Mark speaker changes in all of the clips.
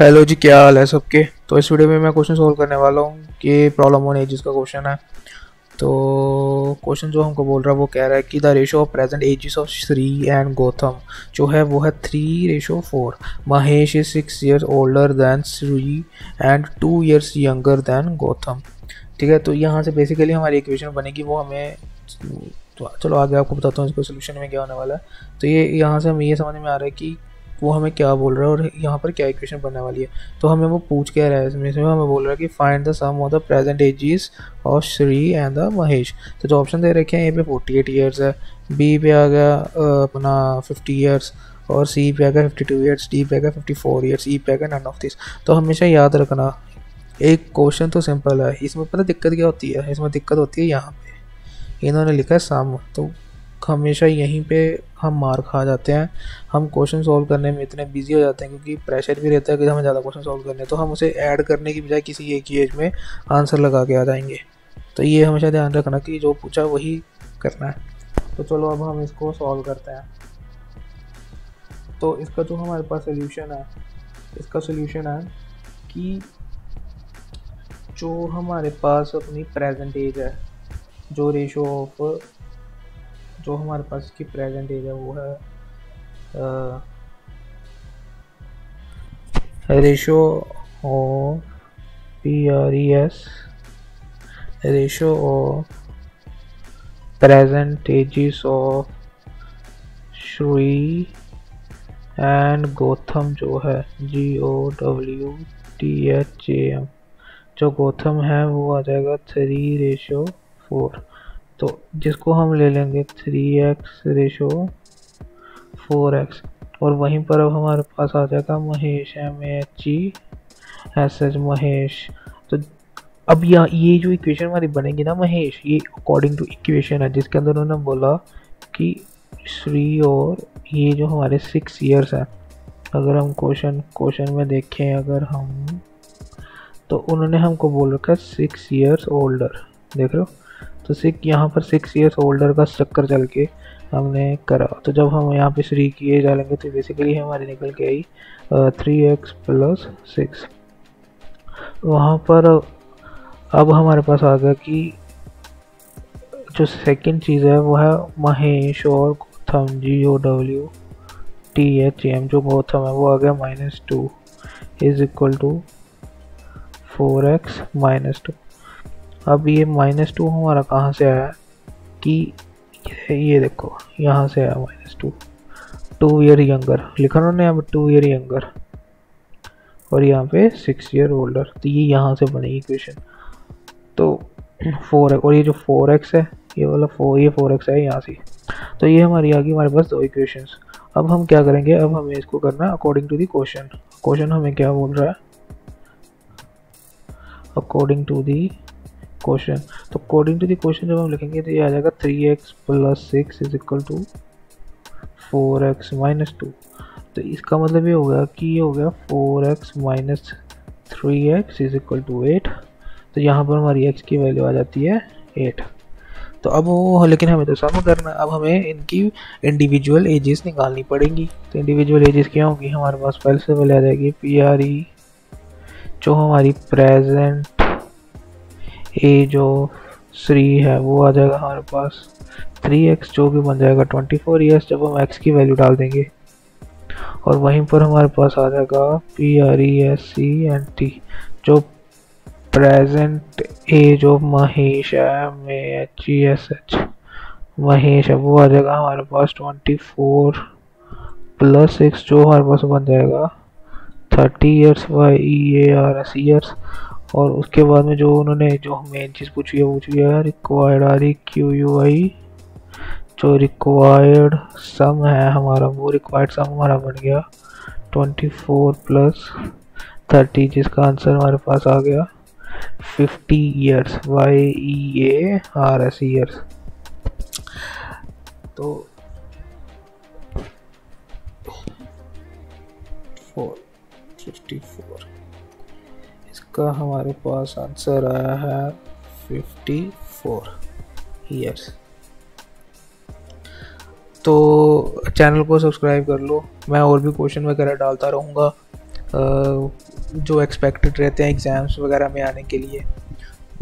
Speaker 1: Hello जी, क्या हाल है सबके? तो इस वीडियो में मैं क्वेश्चन सॉल्व करने वाला हूँ कि प्रॉब्लम ऑन एजिस का क्वेश्चन है। तो क्वेश्चन जो हमको बोल रहा है, वो कह रहा है कि the ratio of present ages of Shri and Gautam जो है, वो है three ratio four Mahesh is six years older than Shri and two years younger than Gautam ठीक है तो यहाँ से बेसिकली हमारी इक्वेशन बनेगी, वो हमें तो चलो आगे आपको बताता हूँ इसको सोल्यूशन में क्या होने वाला है। तो ये, यहाँ से हमें ये समझ में आ रहा है कि वो हमें क्या बोल रहा है और यहाँ पर क्या इक्वेशन बनने वाली है? तो हमें वो पूछ के रहा है इसमें से हमें बोल रहा है कि find the sum of the present ages of Shri and the Mahesh तो जो ऑप्शन दे रखे हैं ये पे फोर्टी एट ईयर्स है बी पे आ गया अपना फिफ्टी ईयर्स और सी पे आ गया फिफ्टी टू ईयर्स डी पे आ गया फिफ्टी फोर ईयर्स ई पे आ गया नन ऑफ़ दिस तो हमेशा याद रखना, एक क्वेश्चन तो सिंपल है। इसमें पता दिक्कत क्या होती है? इसमें दिक्कत होती है यहाँ पे। इन्होंने लिखा है सम तो हमेशा यहीं पे हम मार खा जाते हैं। हम क्वेश्चन सॉल्व करने में इतने बिज़ी हो जाते हैं क्योंकि प्रेशर भी रहता है कि हमें ज़्यादा क्वेश्चन सॉल्व करने तो हम उसे ऐड करने की बजाय किसी एक ही एज में आंसर लगा के आ जाएँगे। तो ये हमेशा ध्यान रखना कि जो पूछा वही करना है। तो चलो अब हम इसको सॉल्व करते हैं। तो इसका जो हमारे पास सोल्यूशन है, इसका सोल्यूशन है कि जो हमारे पास अपनी प्रेजेंट एज है, जो रेशो ऑफ़ जो हमारे पास की प्रेजेंट एज है, वो है ratio O P R E S ratio of present ages of Shri and Gautam जो है G O W T H A M जो गौतम है, वो आ जाएगा थ्री रेशो फोर तो जिसको हम ले लेंगे three x ratio four x और वहीं पर अब हमारे पास आ जाएगा Mahesh M H E S H Mahesh. तो अब यहाँ ये जो इक्वेशन हमारी बनेगी ना महेश, ये अकॉर्डिंग टू इक्वेशन है, जिसके अंदर उन्होंने बोला कि श्री और ये जो हमारे सिक्स ईयर्स है, अगर हम क्वेश्चन क्वेश्चन में देखें अगर हम तो उन्होंने हमको बोल रखा है सिक्स ईयर्स ओल्डर देख रहे हो? तो सिक्स यहाँ पर सिक्स ईयर्स ओल्डर का चक्कर चल के हमने करा। तो जब हम यहाँ पे श्री किए डालेंगे तो बेसिकली हमारी निकल के आई थ्री एक्स प्लस सिक्स वहाँ पर अब हमारे पास आ गया कि जो सेकंड चीज़ है, वो है महेश और Gautam G O W T H M जो गौतम है, वो आ गया minus two is equal to four x minus two अब ये माइनस टू हमारा कहाँ से आया? कि ये देखो, यहाँ से आया minus two two year younger लिखा उन्होंने अब टू ईयर यंगर और यहाँ पे सिक्स ईयर ओल्डर तो ये यहाँ से बनेगी इक्वेशन तो फोर और ये जो फोर एक्स है, ये वाला फोर ये फोर एक्स है यहाँ से। तो ये हमारी आ गई हमारे पास दो इक्वेशन अब हम क्या करेंगे? अब हमें इसको करना है according to the question question हमें क्या बोल रहा है? अकॉर्डिंग टू दी क्वेश्चन तो अकॉर्डिंग टू द क्वेश्चन जब हम लिखेंगे तो ये आ जाएगा three x plus six is equal to four x minus two तो इसका मतलब ये हो गया कि ये हो गया four x minus three x is equal to eight तो यहाँ पर हमारी एक्स की वैल्यू आ जाती है एट तो अब वो लेकिन हमें तो सम करना अब हमें इनकी इंडिविजुअल एजेस निकालनी पड़ेंगी। तो इंडिविजुअल एजेस क्या होंगी? हमारे पास पहले से पहले आ जाएगी पी आर ई जो हमारी प्रेजेंट ए जो थ्री है, वो आ जाएगा हमारे पास थ्री एक्स जो भी बन जाएगा ट्वेंटी फोर ईयर्स जब हम एक्स की वैल्यू डाल देंगे। और वहीं पर हमारे पास आ जाएगा P R E S C N T जो प्रेजेंट ए जो महेश है M H E S H Mahesh है, वो आ जाएगा हमारे पास ट्वेंटी फोर प्लस सिक्स जो हमारे पास बन जाएगा thirty years Y E A R S years और उसके बाद में जो उन्होंने, जो मेन चीज़ पूछी है, वो पूछी है required R Q U I जो रिक्वायर्ड सम है हमारा, वो रिक्वायर्ड सम हमारा बन गया ट्वेंटी फोर प्लस थर्टी जिसका आंसर हमारे पास आ गया fifty years Y E A R S years तो फोर फिफ्टी फोर इसका हमारे पास आंसर आया है फिफ्टी फोर ईयर्स तो चैनल को सब्सक्राइब कर लो। मैं और भी क्वेश्चन वगैरह डालता रहूँगा। जो एक्सपेक्टेड रहते हैं एग्ज़ाम्स वगैरह में आने के लिए।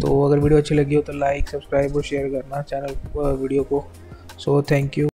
Speaker 1: तो अगर वीडियो अच्छी लगी हो तो लाइक सब्सक्राइब और शेयर करना चैनल वीडियो को। So thank you